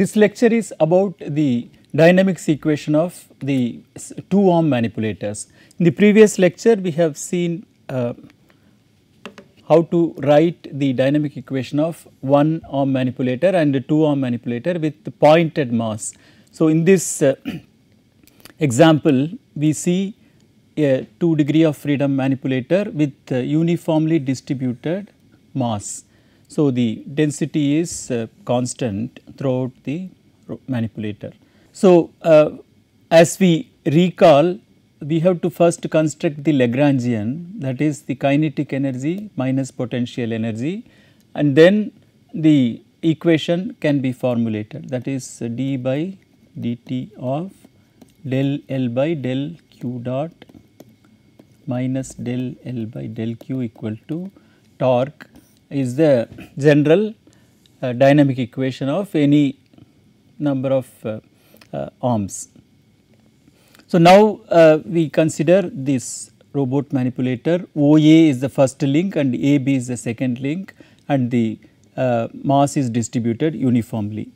this lecture is about the dynamics equation of the 2 arm manipulators. In the previous lecture we have seen uh, how to write the dynamic equation of one arm manipulator and a two arm manipulator with pointed mass. So, in this uh, example we see a 2 degree of freedom manipulator with uh, uniformly distributed mass. So, the density is uh, constant throughout the manipulator. So, uh, as we recall we have to first construct the Lagrangian that is the kinetic energy minus potential energy and then the equation can be formulated that is d by dt of del L by del q dot minus del L by del q equal to torque is the general uh, dynamic equation of any number of uh, uh, arms. So, now uh, we consider this robot manipulator OA is the first link and AB is the second link and the mass is distributed uniformly.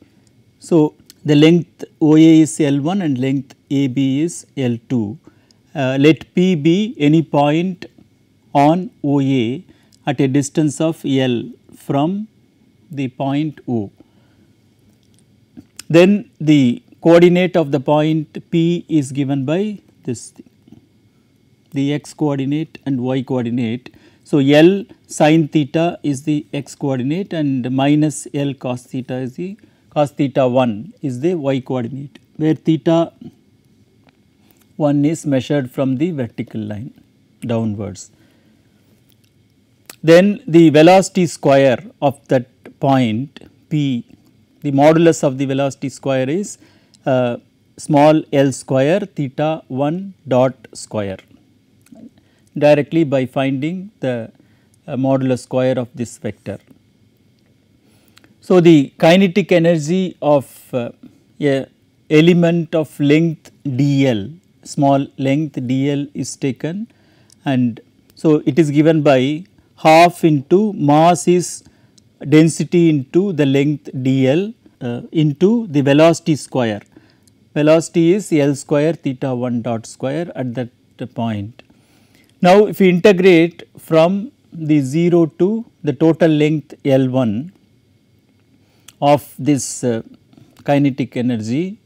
So, the length OA is L1 and length AB is L2. Uh, let P be any point on OA at a distance of L from the point O. Then the coordinate of the point P is given by this thing, the x coordinate and y coordinate. So, L sin theta is the x coordinate and minus L cos theta is the cos theta 1 is the y coordinate where theta 1 is measured from the vertical line downwards. Then the velocity square of that point P, the modulus of the velocity square is uh, small l square theta 1 dot square directly by finding the uh, modulus square of this vector. So, the kinetic energy of uh, a element of length dl small length dl is taken and so it is given by half into mass is density into the length dl uh, into the velocity square. Velocity is L square theta 1 dot square at that point. Now, if we integrate from the 0 to the total length L 1 of this uh, kinetic energy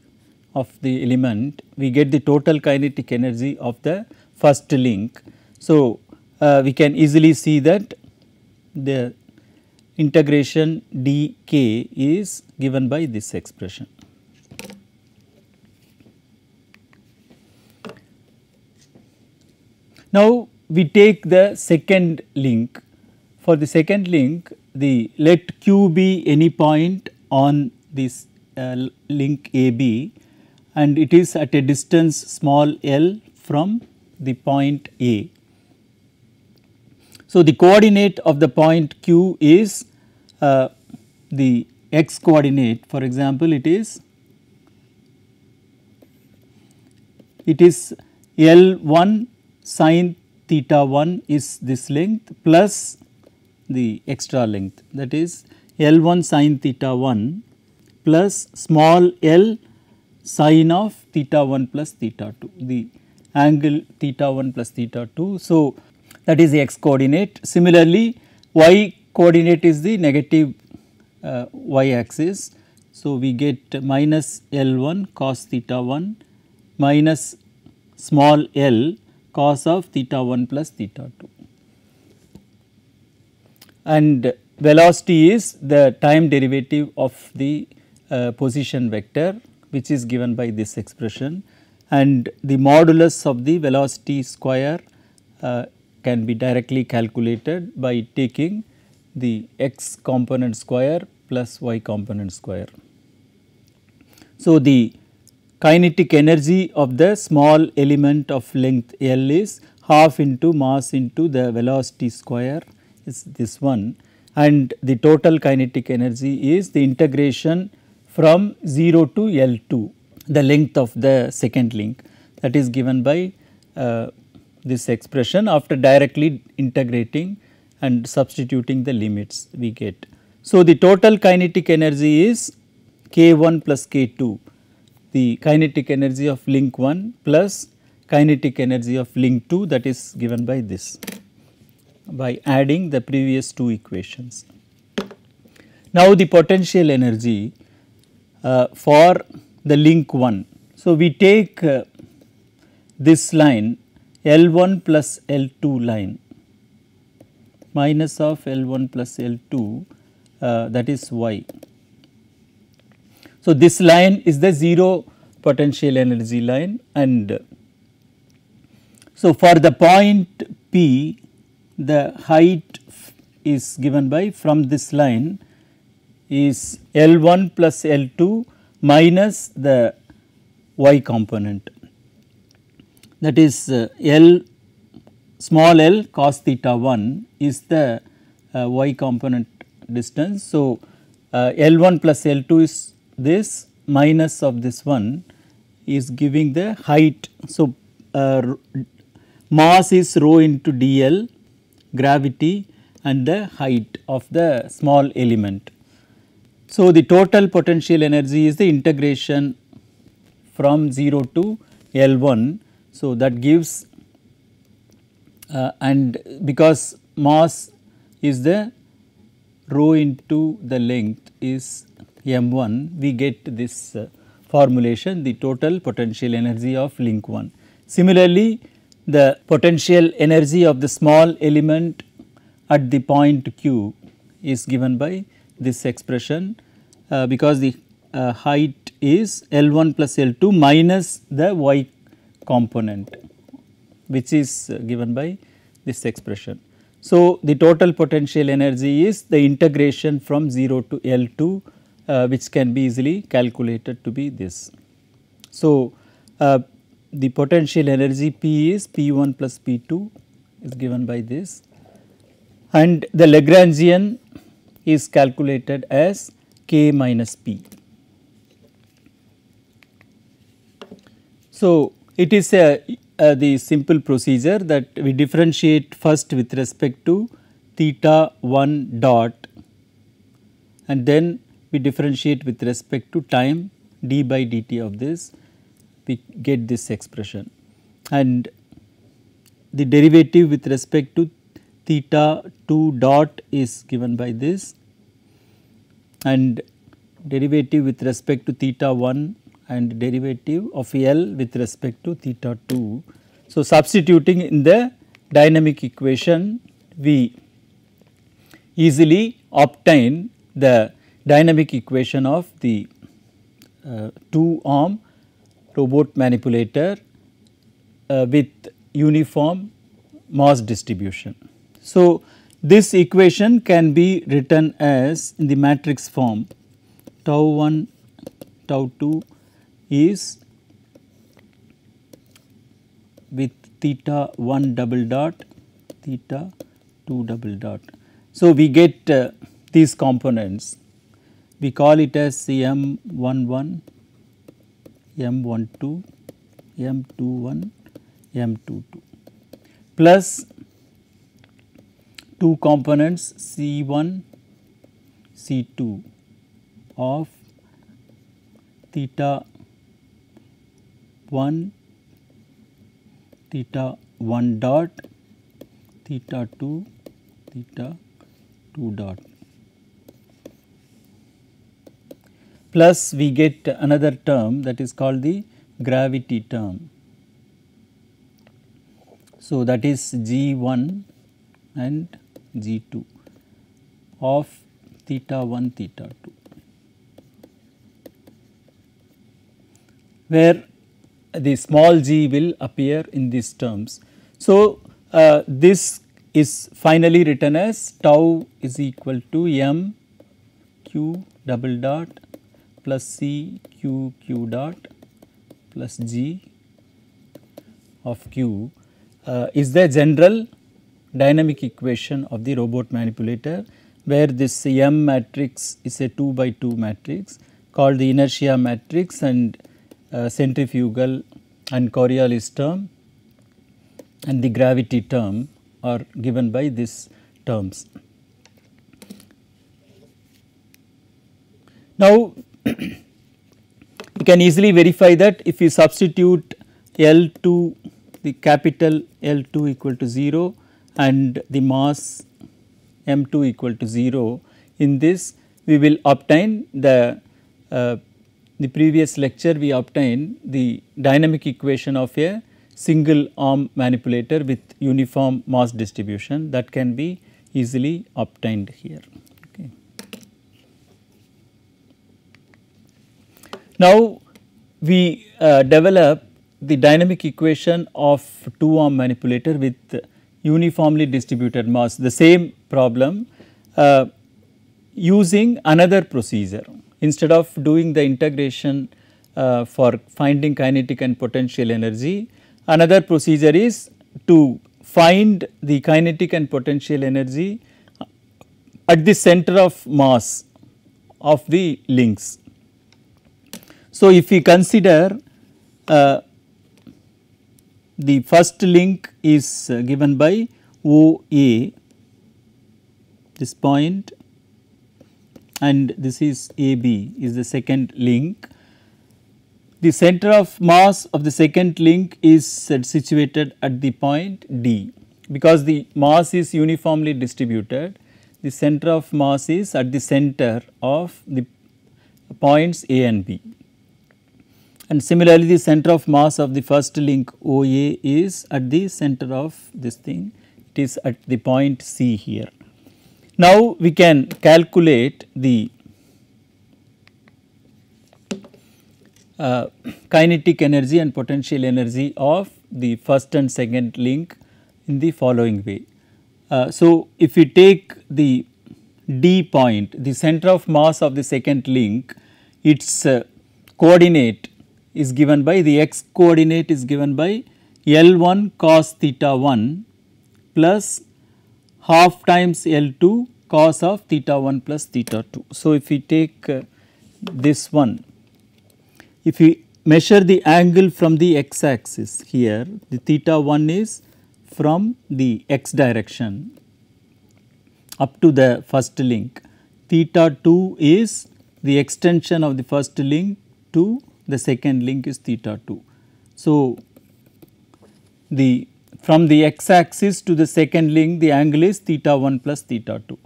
of the element, we get the total kinetic energy of the first link. So, we can easily see that the integration dk is given by this expression. Now, we take the second link. For the second link, the let q be any point on this uh, link AB and it is at a distance small l from the point A. So, the coordinate of the point q is uh, the x coordinate for example, it is it is L 1 sin theta 1 is this length plus the extra length that is L 1 sin theta 1 plus small l sin of theta 1 plus theta 2 the angle theta 1 plus theta 2. So, that is the x coordinate. Similarly, y coordinate is the negative uh, y axis. So, we get minus L 1 cos theta 1 minus small l cos of theta 1 plus theta 2. And velocity is the time derivative of the uh, position vector which is given by this expression and the modulus of the velocity square uh, can be directly calculated by taking the x component square plus y component square. So, the kinetic energy of the small element of length L is half into mass into the velocity square is this one and the total kinetic energy is the integration from 0 to L2 the length of the second link that is given by uh, this expression after directly integrating and substituting the limits we get. So, the total kinetic energy is K1 plus K2 the kinetic energy of link 1 plus kinetic energy of link 2 that is given by this by adding the previous two equations. Now the potential energy uh, for the link 1. So we take uh, this line L1 plus L2 line minus of L1 plus L2 uh, that is y. So this line is the 0 potential energy line and so for the point P the height is given by from this line is L1 plus L2 minus the y component that is uh, L small l cos theta 1 is the uh, y component distance. So, uh, L1 plus L2 is this minus of this one is giving the height. So, uh, mass is rho into dl gravity and the height of the small element. So, the total potential energy is the integration from 0 to L1. So, that gives uh, and because mass is the rho into the length is m1 we get this uh, formulation the total potential energy of link 1. Similarly, the potential energy of the small element at the point q is given by this expression uh, because the uh, height is L1 plus L2 minus the y component which is uh, given by this expression. So, the total potential energy is the integration from 0 to L2 uh, which can be easily calculated to be this. So, uh, the potential energy P is P1 plus P2 is given by this and the Lagrangian is calculated as K minus P. So, it is a, a, the simple procedure that we differentiate first with respect to theta 1 dot and then we differentiate with respect to time d by dt of this. We get this expression. And the derivative with respect to theta 2 dot is given by this. And derivative with respect to theta 1 and derivative of L with respect to theta 2. So, substituting in the dynamic equation we easily obtain the dynamic equation of the uh, 2 arm robot manipulator uh, with uniform mass distribution. So, this equation can be written as in the matrix form tau 1 tau 2 is with theta 1 double dot theta 2 double dot. So, we get uh, these components we call it as M11 M12, M21, M22 plus two components C1, C2 of theta 1, theta 1 dot, theta 2, theta 2 dot. plus we get another term that is called the gravity term. So, that is G1 and G2 of theta 1 theta 2 where the small g will appear in these terms. So, uh, this is finally written as tau is equal to m q double dot plus C q q dot plus G of q uh, is the general dynamic equation of the robot manipulator where this M matrix is a 2 by 2 matrix called the inertia matrix and centrifugal and Coriolis term and the gravity term are given by these terms. Now, we can easily verify that if we substitute L2 the capital L2 equal to 0 and the mass M2 equal to 0 in this we will obtain the uh, the previous lecture we obtained the dynamic equation of a single arm manipulator with uniform mass distribution that can be easily obtained here. Okay. Now, we uh, develop the dynamic equation of two arm manipulator with uniformly distributed mass the same problem uh, using another procedure instead of doing the integration uh, for finding kinetic and potential energy Another procedure is to find the kinetic and potential energy at the center of mass of the links. So, if we consider uh, the first link is uh, given by OA this point and this is AB is the second link the center of mass of the second link is situated at the point D because the mass is uniformly distributed the center of mass is at the center of the points A and B. And similarly, the center of mass of the first link OA is at the center of this thing, it is at the point C here. Now, we can calculate the uh, kinetic energy and potential energy of the first and second link in the following way. Uh, so, if we take the D point, the center of mass of the second link, its uh, coordinate is given by the x coordinate is given by L1 cos theta 1 plus half times L2 cos of theta 1 plus theta 2. So, if we take uh, this one if we measure the angle from the x axis here, the theta 1 is from the x direction up to the first link. Theta 2 is the extension of the first link to the second link is theta 2. So, the from the x axis to the second link the angle is theta 1 plus theta 2.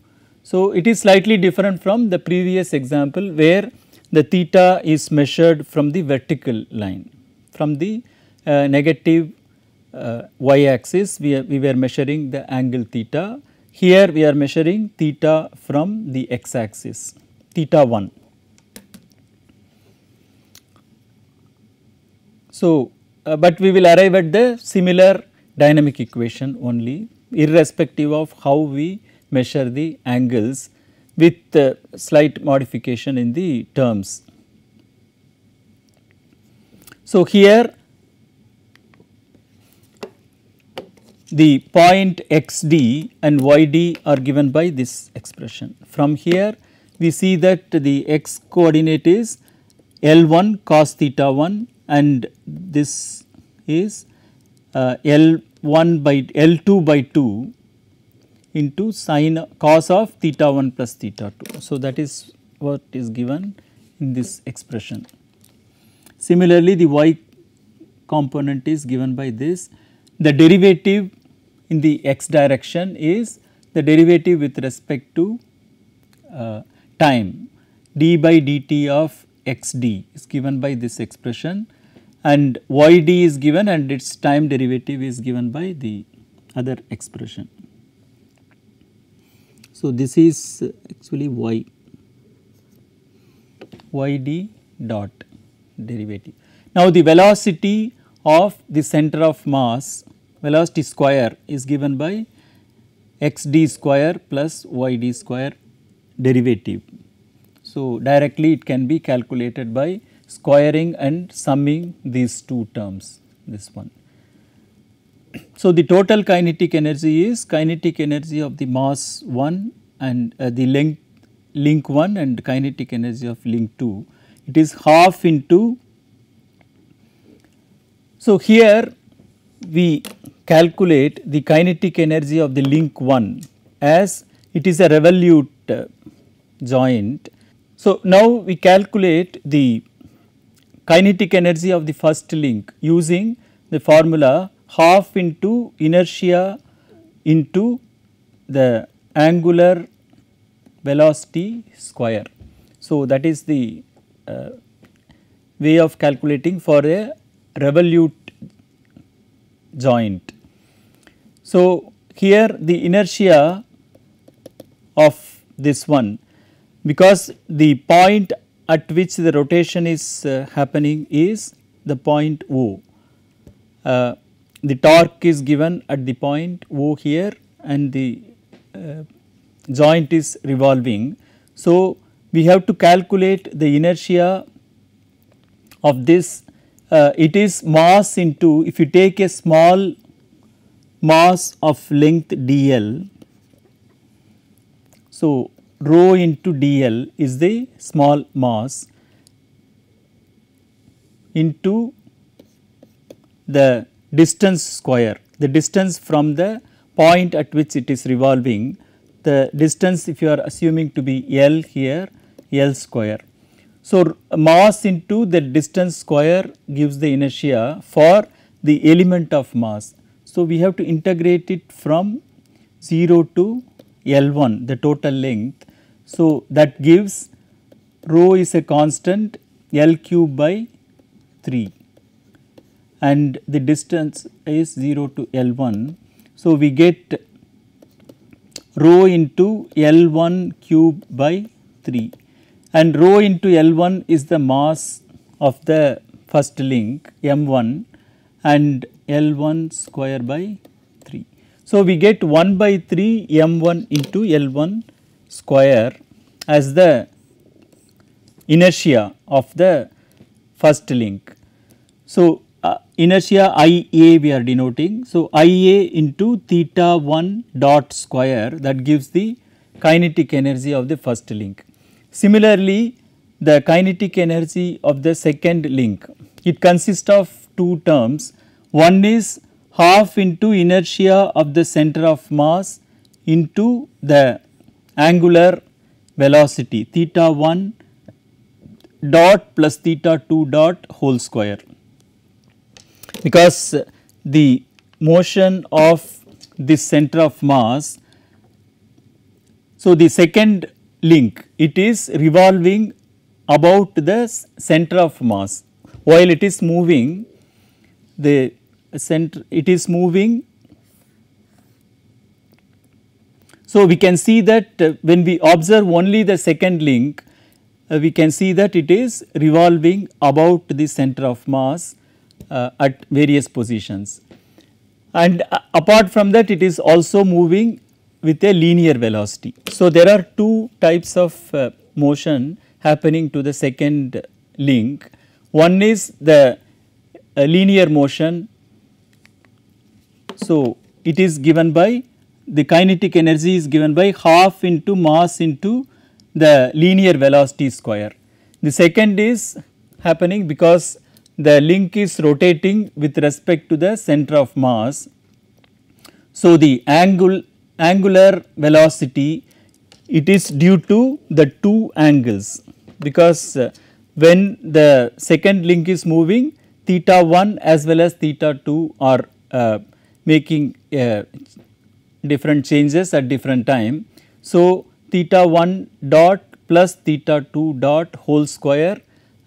So, it is slightly different from the previous example where the theta is measured from the vertical line from the uh, negative uh, y axis we, are, we were measuring the angle theta here we are measuring theta from the x axis theta 1. So, uh, but we will arrive at the similar dynamic equation only irrespective of how we measure the angles with uh, slight modification in the terms. So, here the point xd and yd are given by this expression. From here we see that the x coordinate is L1 cos theta 1 and this is uh, L1 by L2 by 2 into sine cos of theta 1 plus theta 2. So, that is what is given in this expression. Similarly, the y component is given by this. The derivative in the x direction is the derivative with respect to uh, time d by dt of xd is given by this expression and yd is given and its time derivative is given by the other expression. So, this is actually y, y d dot derivative. Now, the velocity of the center of mass velocity square is given by x d square plus y d square derivative. So, directly it can be calculated by squaring and summing these two terms this one. So, the total kinetic energy is kinetic energy of the mass 1 and uh, the length link 1 and kinetic energy of link 2. It is half into. So, here we calculate the kinetic energy of the link 1 as it is a revolute uh, joint. So, now we calculate the kinetic energy of the first link using the formula half into inertia into the angular velocity square. So, that is the uh, way of calculating for a revolute joint. So, here the inertia of this one because the point at which the rotation is uh, happening is the point O. Uh, the torque is given at the point O here and the uh, joint is revolving. So, we have to calculate the inertia of this uh, it is mass into if you take a small mass of length dl. So, rho into dl is the small mass into the distance square, the distance from the point at which it is revolving, the distance if you are assuming to be L here, L square. So, mass into the distance square gives the inertia for the element of mass. So, we have to integrate it from 0 to L1 the total length. So, that gives rho is a constant L cube by 3 and the distance is 0 to L1. So, we get rho into L1 cube by 3 and rho into L1 is the mass of the first link M1 and L1 square by 3. So, we get 1 by 3 M1 into L1 square as the inertia of the first link. So, uh, inertia IA we are denoting. So, IA into theta 1 dot square that gives the kinetic energy of the first link. Similarly, the kinetic energy of the second link, it consists of two terms. One is half into inertia of the center of mass into the angular velocity theta 1 dot plus theta 2 dot whole square because the motion of this center of mass. So, the second link it is revolving about the center of mass while it is moving the center it is moving. So, we can see that uh, when we observe only the second link uh, we can see that it is revolving about the center of mass uh, at various positions. And uh, apart from that it is also moving with a linear velocity. So, there are two types of uh, motion happening to the second link. One is the uh, linear motion. So, it is given by the kinetic energy is given by half into mass into the linear velocity square. The second is happening because the link is rotating with respect to the center of mass. So, the angle angular velocity it is due to the two angles because uh, when the second link is moving theta 1 as well as theta 2 are uh, making uh, different changes at different time. So, theta 1 dot plus theta 2 dot whole square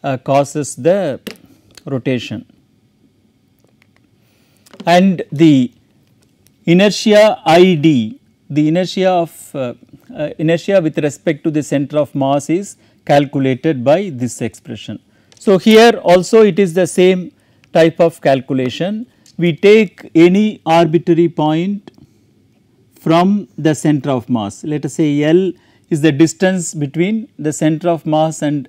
uh, causes the rotation and the inertia id the inertia of uh, uh, inertia with respect to the center of mass is calculated by this expression. So, here also it is the same type of calculation we take any arbitrary point from the center of mass let us say L is the distance between the center of mass and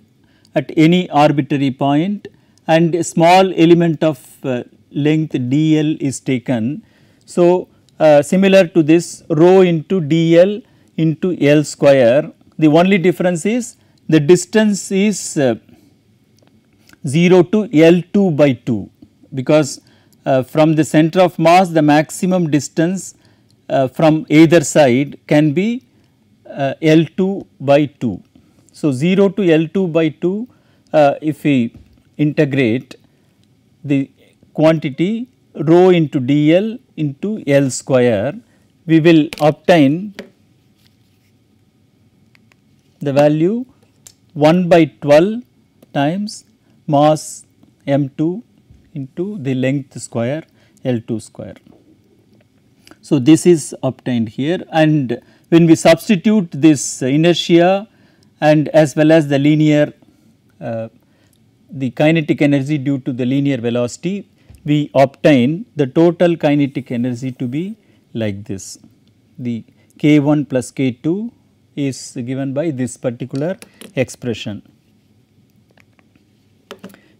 at any arbitrary point and a small element of uh, length dl is taken. So, uh, similar to this rho into dl into L square the only difference is the distance is uh, 0 to L2 by 2 because uh, from the center of mass the maximum distance from either side can be uh, L2 by 2. So, 0 to L2 by 2 uh, if we integrate the quantity rho into dl into L square, we will obtain the value 1 by 12 times mass m2 into the length square L2 square. So, this is obtained here and when we substitute this inertia and as well as the linear uh, the kinetic energy due to the linear velocity we obtain the total kinetic energy to be like this. The k1 plus k2 is given by this particular expression.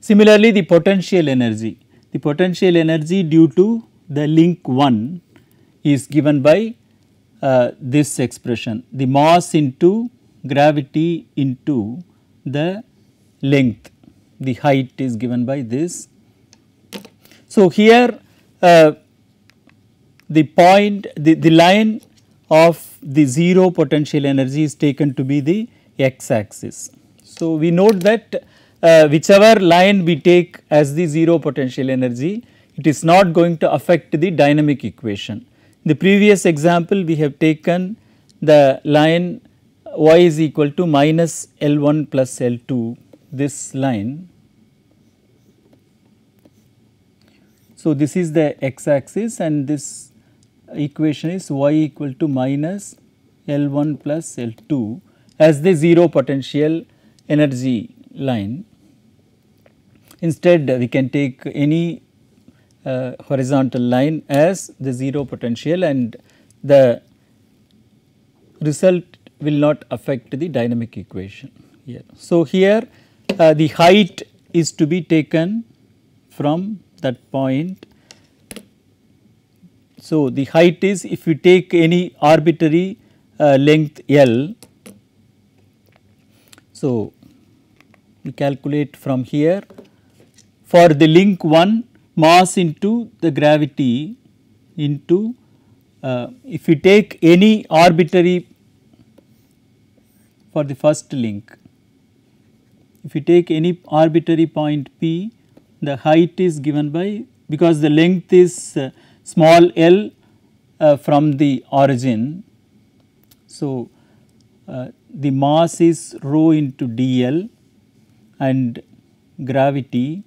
Similarly, the potential energy, the potential energy due to the link 1 is given by uh, this expression, the mass into gravity into the length, the height is given by this so, here uh, the point the, the line of the 0 potential energy is taken to be the x axis. So, we note that uh, whichever line we take as the 0 potential energy it is not going to affect the dynamic equation. The previous example we have taken the line y is equal to minus L1 plus L2 this line So, this is the x axis and this equation is y equal to minus L1 plus L2 as the 0 potential energy line. Instead, we can take any uh, horizontal line as the 0 potential and the result will not affect the dynamic equation here. So, here uh, the height is to be taken from that point. So, the height is if we take any arbitrary uh, length L. So, we calculate from here for the link 1 mass into the gravity into uh, if we take any arbitrary for the first link if we take any arbitrary point P the height is given by because the length is uh, small l uh, from the origin. So, uh, the mass is rho into dl and gravity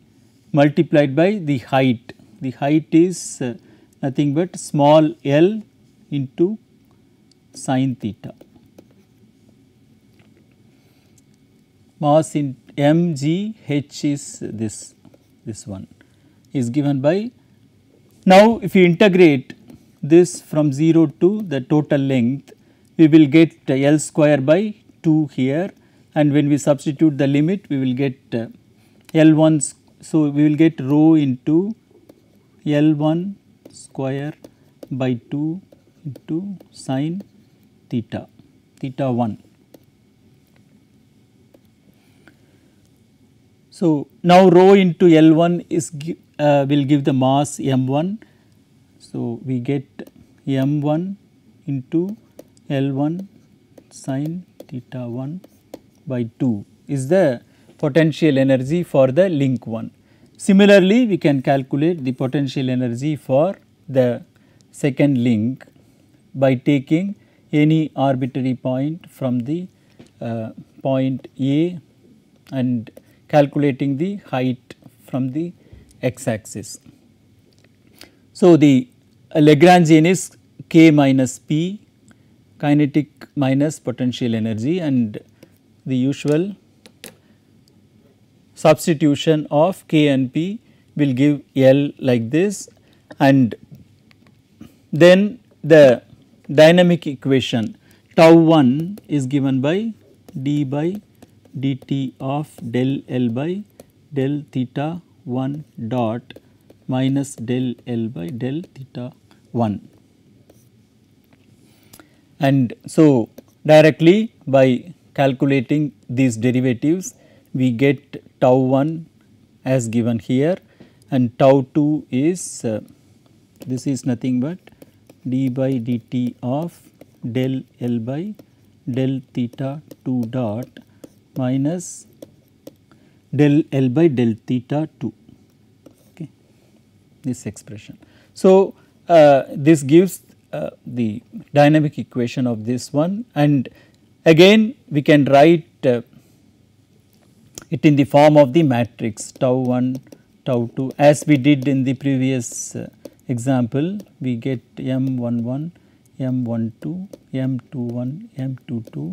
multiplied by the height. The height is uh, nothing but small l into sine theta. Mass in mg h is this this one is given by now if you integrate this from 0 to the total length we will get L square by 2 here and when we substitute the limit we will get uh, L1 so we will get rho into L1 square by 2 into sine theta theta 1 So, now rho into L1 is uh, will give the mass m1. So, we get m1 into L1 sine theta 1 by 2 is the potential energy for the link 1. Similarly, we can calculate the potential energy for the second link by taking any arbitrary point from the uh, point A and calculating the height from the x axis. So, the Lagrangian is k minus p kinetic minus potential energy and the usual substitution of k and p will give L like this and then the dynamic equation tau 1 is given by d by dt of del L by del theta 1 dot minus del L by del theta 1. And so, directly by calculating these derivatives we get tau 1 as given here and tau 2 is uh, this is nothing but d by dt of del L by del theta 2 dot minus del L by del theta 2 okay this expression. So, uh, this gives uh, the dynamic equation of this one and again we can write uh, it in the form of the matrix tau 1 tau 2 as we did in the previous uh, example we get m11 m 1 2 m 2 1 m 2 2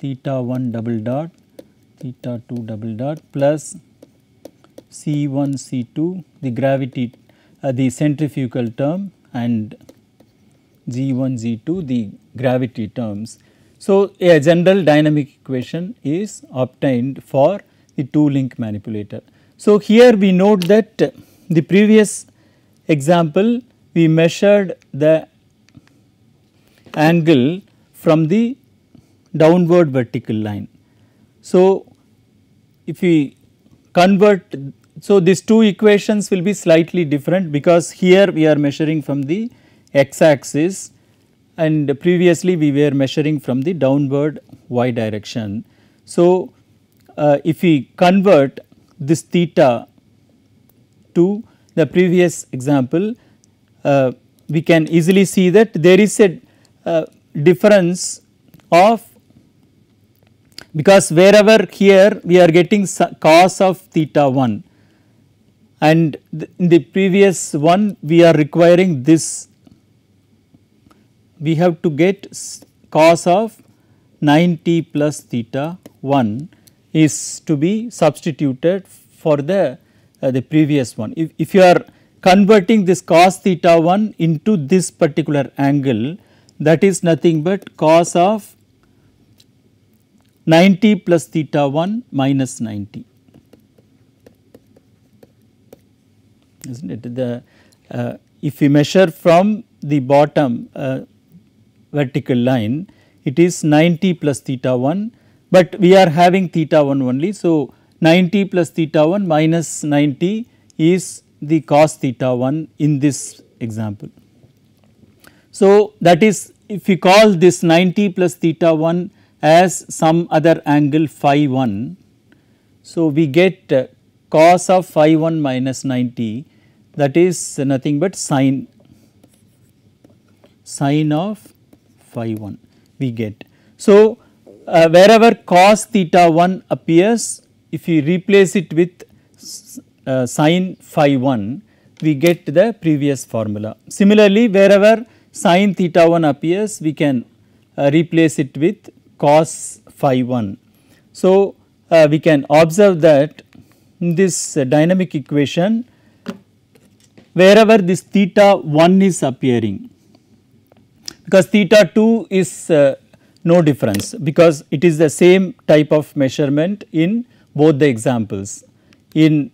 theta 1 double dot theta 2 double dot plus C1 C2 the gravity uh, the centrifugal term and G1 G2 the gravity terms. So, a general dynamic equation is obtained for the two link manipulator. So, here we note that the previous example we measured the angle from the downward vertical line. So, if we convert so these two equations will be slightly different because here we are measuring from the x axis and previously we were measuring from the downward y direction. So, uh, if we convert this theta to the previous example, uh, we can easily see that there is a uh, difference of because wherever here we are getting cos of theta 1 and in the previous one we are requiring this we have to get cos of 90 plus theta 1 is to be substituted for the uh, the previous one. If, if you are converting this cos theta 1 into this particular angle that is nothing but cos of 90 plus theta 1 minus 90 is not it the uh, if we measure from the bottom uh, vertical line it is 90 plus theta 1 but we are having theta 1 only. So, 90 plus theta 1 minus 90 is the cos theta 1 in this example. So, that is if we call this 90 plus theta 1 as some other angle phi 1. So, we get uh, cos of phi 1 minus 90 that is nothing but sine sine of phi 1 we get. So, uh, wherever cos theta 1 appears if you replace it with uh, phi 1 we get the previous formula. Similarly, wherever sine theta 1 appears we can uh, replace it with cos phi 1. So, uh, we can observe that in this uh, dynamic equation wherever this theta 1 is appearing because theta 2 is uh, no difference because it is the same type of measurement in both the examples. In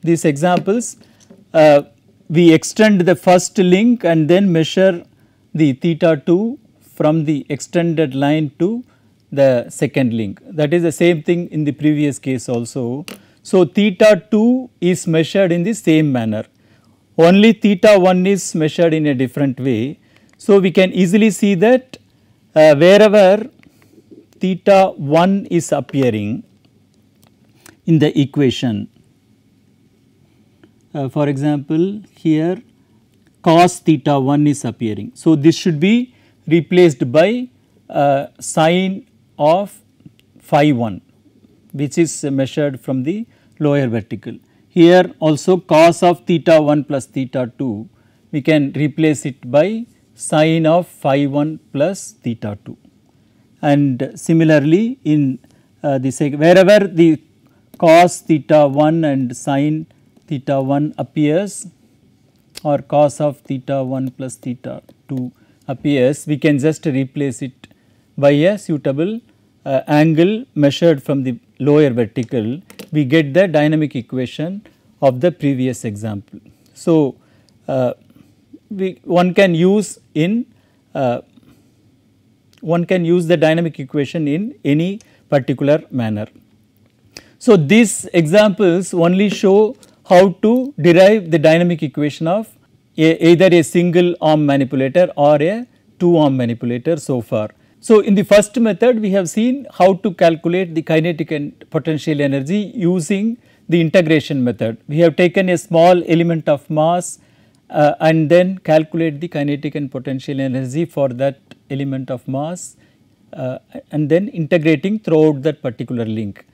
these examples uh, we extend the first link and then measure the theta 2 from the extended line to the second link that is the same thing in the previous case also. So, theta 2 is measured in the same manner only theta 1 is measured in a different way. So, we can easily see that uh, wherever theta 1 is appearing in the equation uh, for example, here cos theta 1 is appearing. So, this should be replaced by uh, sine of phi 1 which is measured from the lower vertical. Here also cos of theta 1 plus theta 2 we can replace it by sine of phi 1 plus theta 2 and similarly in uh, the wherever the cos theta 1 and sine theta 1 appears or cos of theta 1 plus theta 2 appears, we can just replace it by a suitable uh, angle measured from the lower vertical, we get the dynamic equation of the previous example. So, uh, we one can use in uh, one can use the dynamic equation in any particular manner. So, these examples only show how to derive the dynamic equation of a, either a single arm manipulator or a two arm manipulator so far. So, in the first method we have seen how to calculate the kinetic and potential energy using the integration method. We have taken a small element of mass uh, and then calculate the kinetic and potential energy for that element of mass uh, and then integrating throughout that particular link.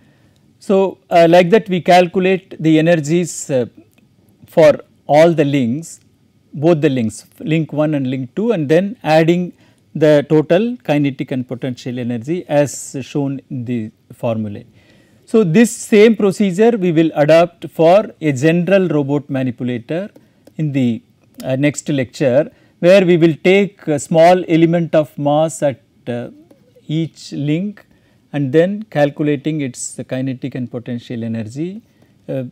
So, uh, like that we calculate the energies uh, for all the links both the links link 1 and link 2 and then adding the total kinetic and potential energy as shown in the formulae. So, this same procedure we will adopt for a general robot manipulator in the uh, next lecture where we will take a small element of mass at uh, each link and then calculating its kinetic and potential energy uh,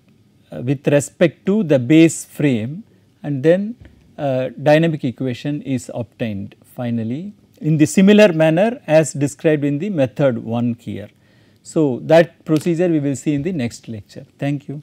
with respect to the base frame and then uh, dynamic equation is obtained finally in the similar manner as described in the method 1 here. So, that procedure we will see in the next lecture. Thank you.